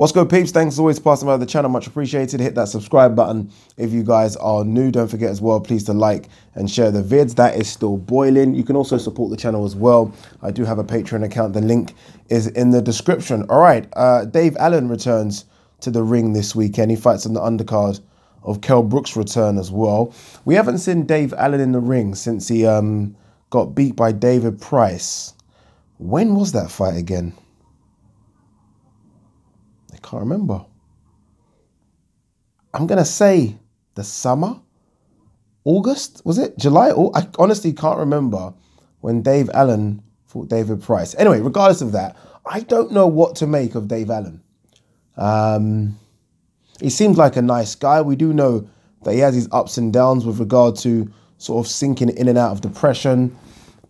What's good, peeps? Thanks always for passing by the channel. Much appreciated. Hit that subscribe button if you guys are new. Don't forget as well, please to like and share the vids. That is still boiling. You can also support the channel as well. I do have a Patreon account. The link is in the description. All right, uh, Dave Allen returns to the ring this weekend. He fights on the undercard of Kell Brook's return as well. We haven't seen Dave Allen in the ring since he um, got beat by David Price. When was that fight again? Can't remember. I'm going to say the summer, August, was it? July? I honestly can't remember when Dave Allen fought David Price. Anyway, regardless of that, I don't know what to make of Dave Allen. Um, he seems like a nice guy. We do know that he has his ups and downs with regard to sort of sinking in and out of depression.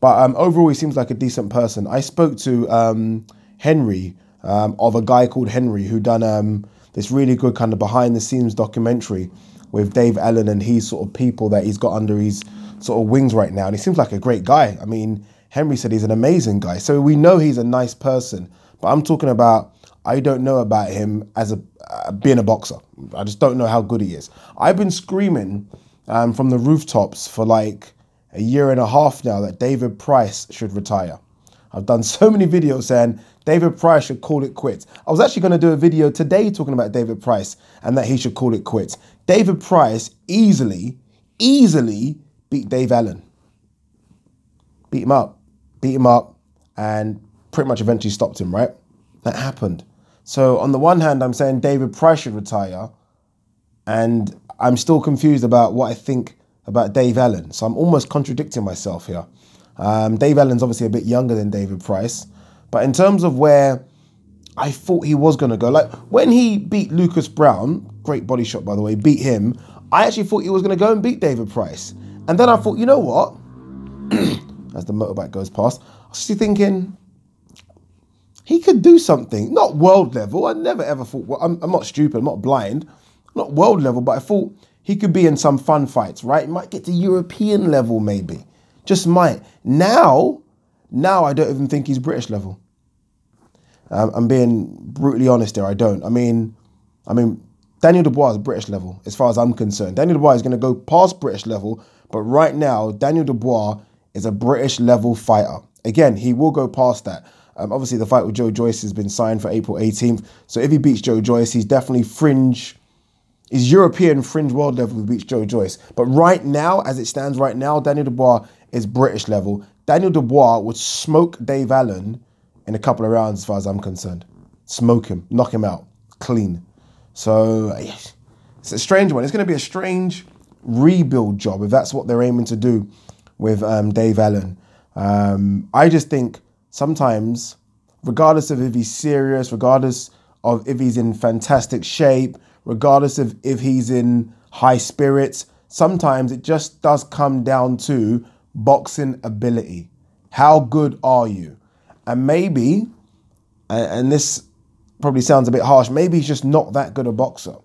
But um, overall, he seems like a decent person. I spoke to um, Henry um, of a guy called Henry who done um, this really good kind of behind the scenes documentary with Dave Allen and his sort of people that he's got under his sort of wings right now. And he seems like a great guy. I mean, Henry said he's an amazing guy. So we know he's a nice person. But I'm talking about, I don't know about him as a uh, being a boxer. I just don't know how good he is. I've been screaming um, from the rooftops for like a year and a half now that David Price should retire. I've done so many videos saying David Price should call it quits. I was actually going to do a video today talking about David Price and that he should call it quits. David Price easily, easily beat Dave Allen. Beat him up, beat him up, and pretty much eventually stopped him, right? That happened. So on the one hand, I'm saying David Price should retire, and I'm still confused about what I think about Dave Allen. So I'm almost contradicting myself here. Um, Dave Allen's obviously a bit younger than David Price. But in terms of where I thought he was going to go, like when he beat Lucas Browne, great body shot by the way, beat him, I actually thought he was going to go and beat David Price. And then I thought, you know what? As the motorbike goes past, I was just thinking, he could do something, not world level. I never ever thought, well, I'm, I'm not stupid, I'm not blind, not world level, but I thought he could be in some fun fights, right? Might get to European level maybe. Just might. Now, now I don't even think he's British level. Um, I'm being brutally honest here. I don't. I mean, I mean, Daniel Dubois is British level as far as I'm concerned. Daniel Dubois is going to go past British level, but right now, Daniel Dubois is a British level fighter. Again, he will go past that. Um, obviously, the fight with Joe Joyce has been signed for April 18th. So if he beats Joe Joyce, he's definitely fringe. He's European fringe world level if he beats Joe Joyce. But right now, as it stands right now, Daniel Dubois is British level. Daniel Dubois would smoke Dave Allen in a couple of rounds, as far as I'm concerned. Smoke him, knock him out, clean. So it's a strange one. It's going to be a strange rebuild job if that's what they're aiming to do with um, Dave Allen. Um, I just think sometimes, regardless of if he's serious, regardless of if he's in fantastic shape, regardless of if he's in high spirits, sometimes it just does come down to boxing ability. How good are you? And maybe, and this probably sounds a bit harsh, maybe he's just not that good a boxer.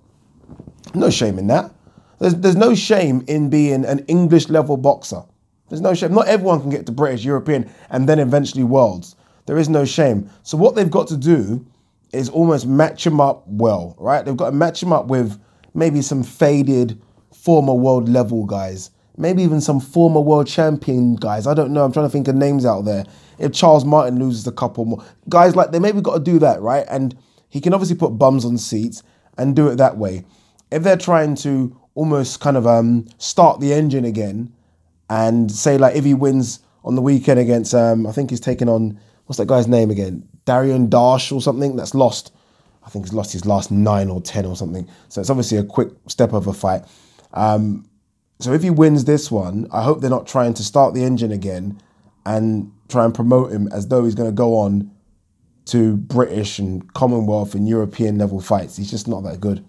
No shame in that. There's, there's no shame in being an English level boxer. There's no shame. Not everyone can get to British, European, and then eventually worlds. There is no shame. So what they've got to do is almost match him up well, right? They've got to match him up with maybe some faded former world level guys maybe even some former world champion guys. I don't know. I'm trying to think of names out there. If Charles Martin loses a couple more guys, like they maybe got to do that, right? And he can obviously put bums on seats and do it that way. If they're trying to almost kind of um, start the engine again and say like if he wins on the weekend against um, I think he's taking on what's that guy's name again? Dorian Darch or something that's lost. I think he's lost his last nine or ten or something. So it's obviously a quick step of a fight. Um, so if he wins this one, I hope they're not trying to start the engine again and try and promote him as though he's going to go on to British and Commonwealth and European level fights. He's just not that good.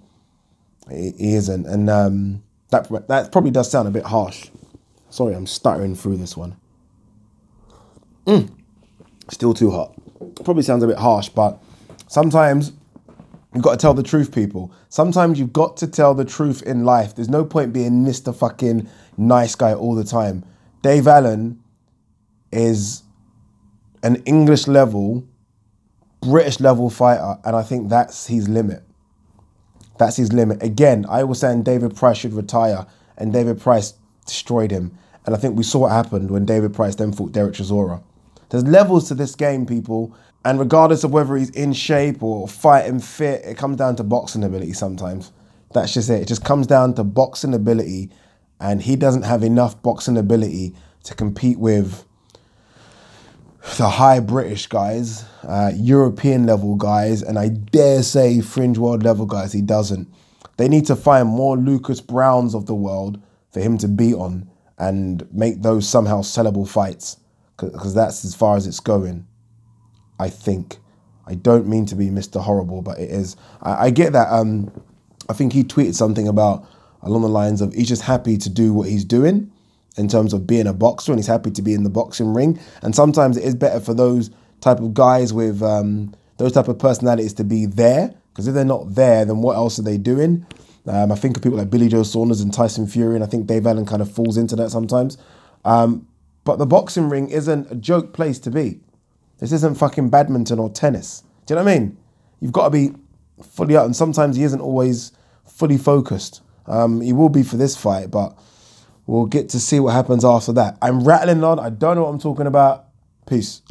He, isn't, and um, that that probably does sound a bit harsh. Sorry, I'm stuttering through this one. Mm. Still too hot. Probably sounds a bit harsh, but sometimes You've got to tell the truth, people. Sometimes you've got to tell the truth in life. There's no point being Mr. fucking nice guy all the time. Dave Allen is an English level British level fighter, and I think that's his limit. That's his limit. Again, I was saying David Price should retire, and David Price destroyed him. And I think we saw what happened when David Price then fought Dereck Chisora. There's levels to this game, people. And regardless of whether he's in shape or fighting fit, it comes down to boxing ability sometimes. That's just it. It just comes down to boxing ability. And he doesn't have enough boxing ability to compete with the high British guys, uh, European level guys, and I dare say fringe world level guys. He doesn't. They need to find more Lucas Brownes of the world for him to beat on and make those somehow sellable fights because that's as far as it's going. I think. I don't mean to be Mr. Horrible, but it is. I, I get that. Um, I think he tweeted something about along the lines of he's just happy to do what he's doing in terms of being a boxer and he's happy to be in the boxing ring. And sometimes it is better for those type of guys with um, those type of personalities to be there because if they're not there, then what else are they doing? Um, I think of people like Billy Joe Saunders and Tyson Fury, and I think Dave Allen kind of falls into that sometimes. Um, but the boxing ring isn't a joke place to be. This isn't fucking badminton or tennis. Do you know what I mean? You've got to be fully out, and sometimes he isn't always fully focused. Um, he will be for this fight, but We'll get to see what happens after that. I'm rattling on. I don't know what I'm talking about. Peace.